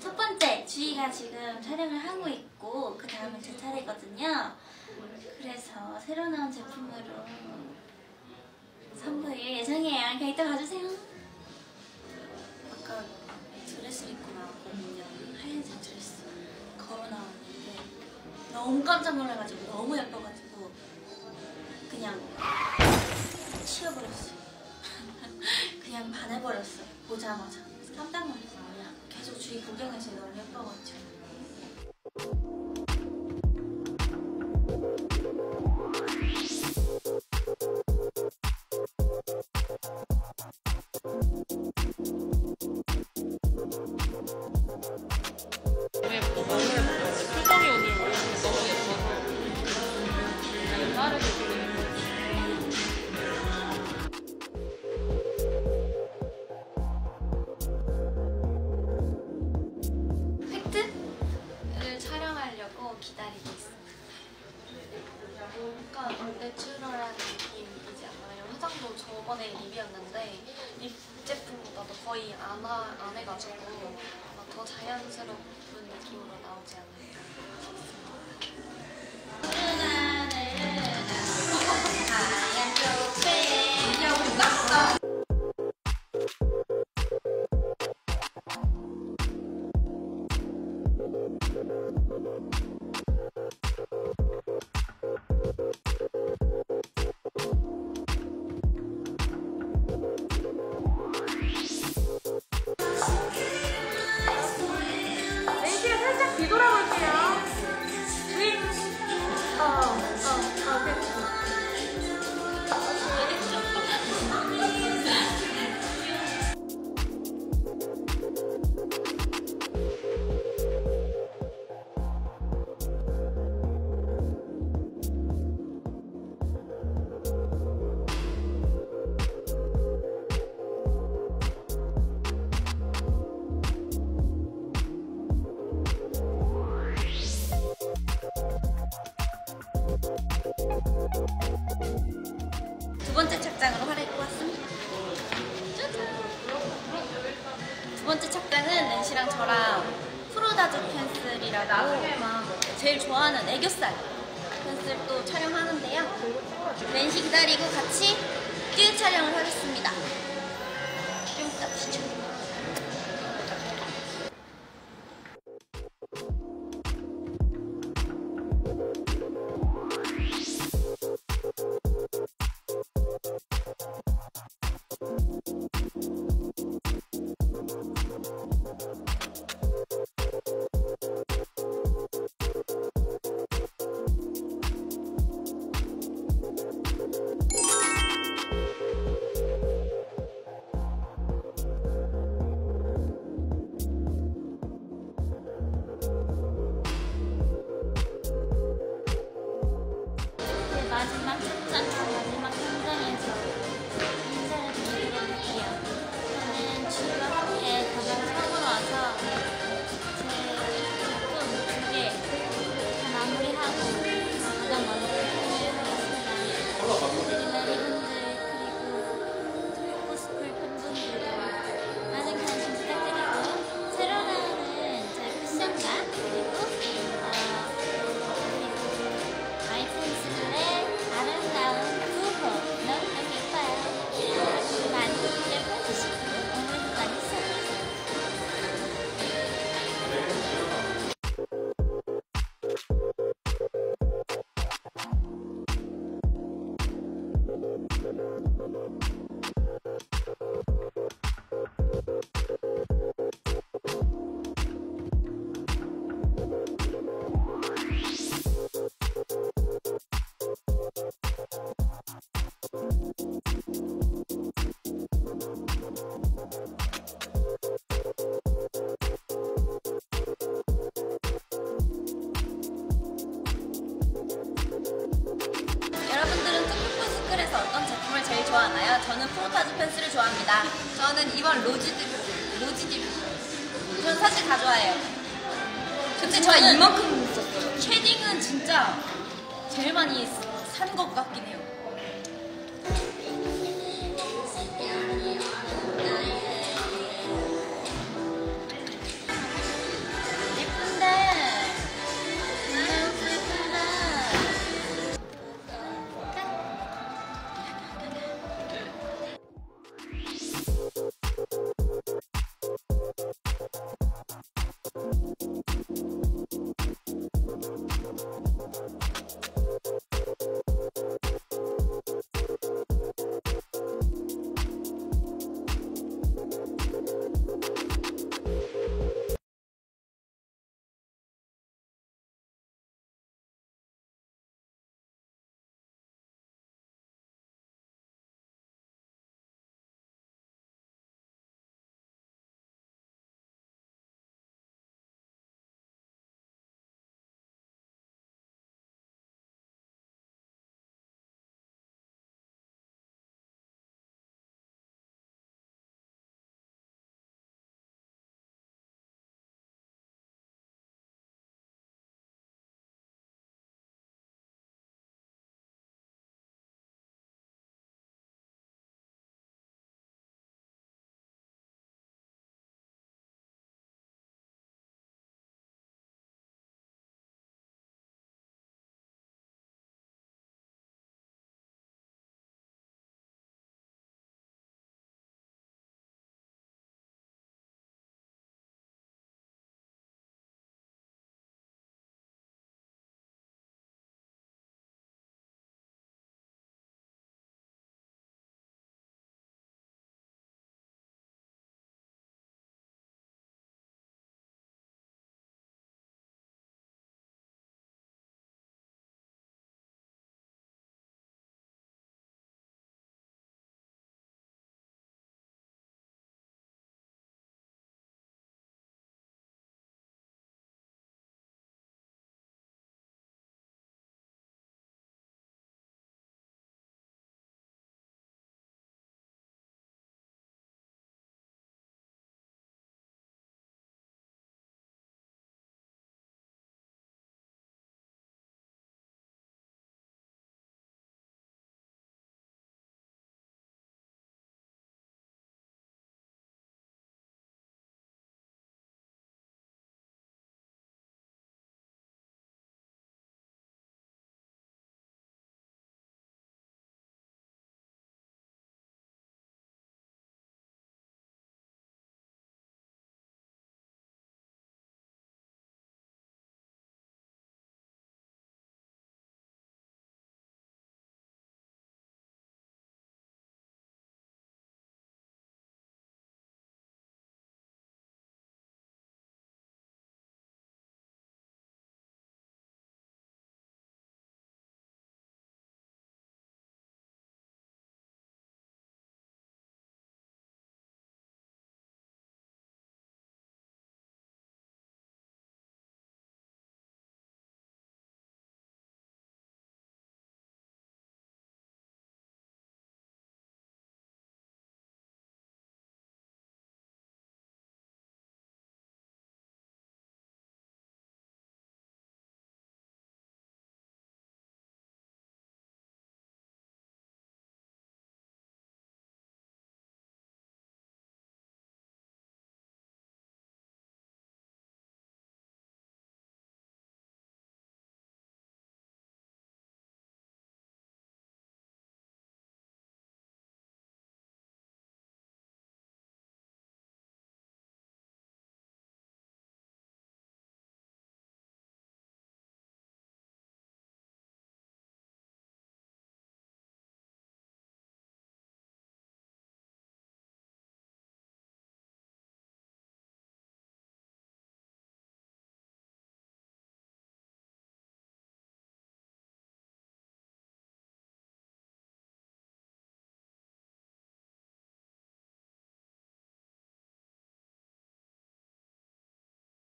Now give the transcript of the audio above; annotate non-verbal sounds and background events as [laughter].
첫 번째 주희가 지금 촬영을 하고 있고 그 다음은 제 차례거든요. 그래서 새로 나온 제품으로 선보일 예정이에요. 그냥 이따 봐주세요. 아까 드레스를 입고 나왔거든요. 하얀색 드레스 걸어 나왔는데 너무 깜짝 놀라가지고 너무 예뻐가지고 그냥 치워버렸어요. [laughs] 그냥 반해버렸어. 보자마자. 깜짝 놀랐어요. 그냥 계속 주위 구경해서 너무 예뻐가지고. 약간 내추럴한 느낌이지 않아요? 화장도 저번에 립이었는데 립 제품보다도 거의 안, 하, 안 해가지고 더 자연스러운 느낌으로 나오지 않을까 번째 착장으로 화려입고 왔습니다. 짜잔! 두 번째 착장은 낸시랑 저랑 프로다즈 펜슬이라고 막 제일 좋아하는 애교살 펜슬 또 촬영하는데요. 낸시 기다리고 같이 듀엣 촬영을 하겠습니다. 마지 저는 프로타즈 펜슬을 좋아합니다. 저는 이번 로지드 로지드 저는 사실 다 좋아해요. 근데 저 이만큼 썼어요. 쉐딩은 진짜 제일 많이 산 것 같긴 해요.